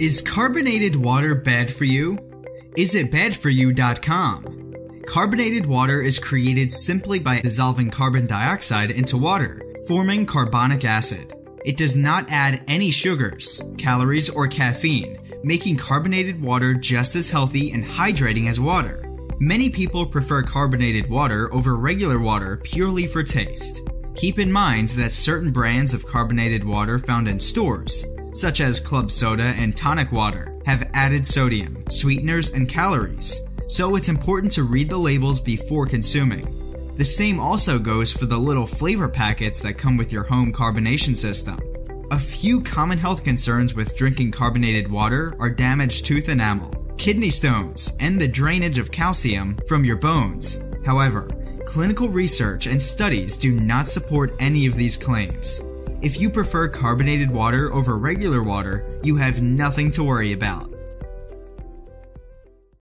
Is carbonated water bad for you? Is it IsItBadForYou.com. Carbonated water is created simply by dissolving carbon dioxide into water, forming carbonic acid. It does not add any sugars, calories, or caffeine, making carbonated water just as healthy and hydrating as water. Many people prefer carbonated water over regular water purely for taste. Keep in mind that certain brands of carbonated water found in stores, such as club soda and tonic water, have added sodium, sweeteners, and calories, so it's important to read the labels before consuming. The same also goes for the little flavor packets that come with your home carbonation system. A few common health concerns with drinking carbonated water are damaged tooth enamel, kidney stones, and the drainage of calcium from your bones. However, clinical research and studies do not support any of these claims. If you prefer carbonated water over regular water, you have nothing to worry about.